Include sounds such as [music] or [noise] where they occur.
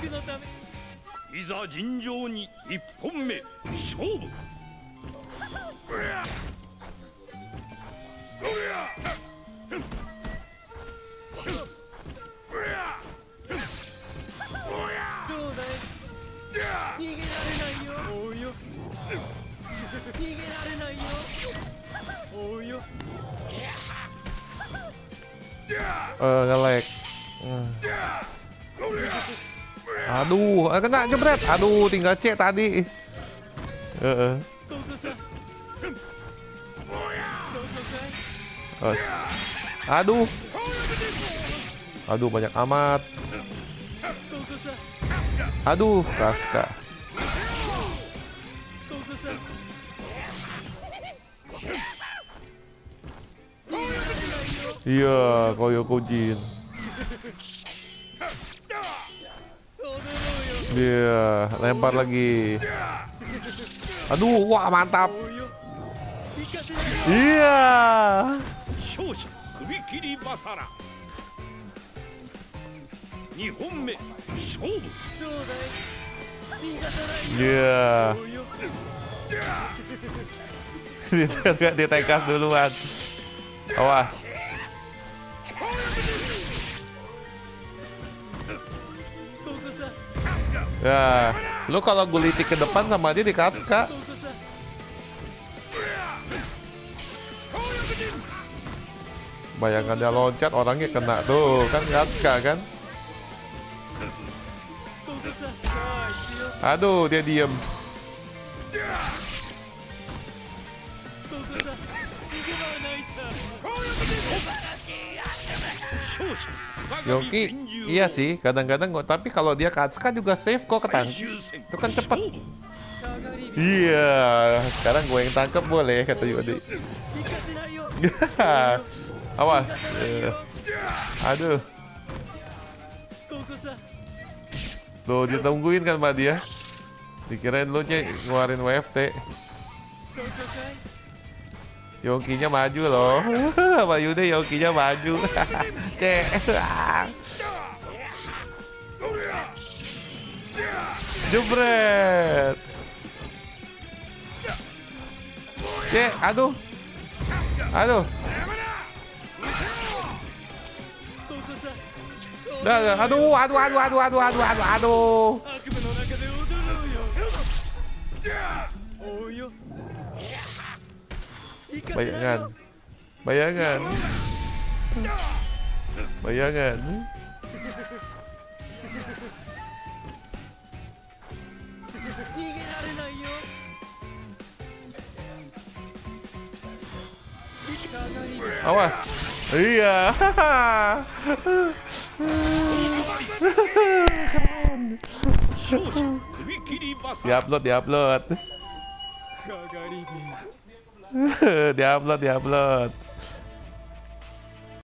国のためいざ尋常に一本目。勝負。Eh, uh, nge-lag. Hmm. Aduh, eh, kena jebret. Aduh, tinggal C tadi. Uh -uh. Aduh. Aduh, banyak amat. Aduh, Kaska. Iya, Koyokujin. Iya, yeah, lempar lagi. Aduh, wah mantap. Iya. Iya. [laughs] Dia tekas duluan. Awas. Ya, lu kalau guliti ke depan sama dia di bayangkan dia loncat, orangnya kena tuh, kan Kaska kan? Aduh, dia diem. Yoki, iya sih, kadang-kadang kok. tapi kalau dia Katsuka juga safe kok ketan. Itu kan cepet. Iya, sekarang gue yang tangkap boleh kata Yodi. [laughs] Awas. Eh, aduh. Lo ditungguin kan Mbak dia? Dikirain lo ngeluarin WFT. Yongkinya maju loh. [laughs] Pak Yuda Yongkinya maju. [laughs] Cek. Jebret. Cek, aduh. Aduh. Dah, dah, aduh, aduh, aduh, aduh, aduh, aduh, aduh, aduh. Oh, Bayangan. Bayangan. Bayangan. Awas. Iya. diupload, diupload. [laughs] diupload diupload.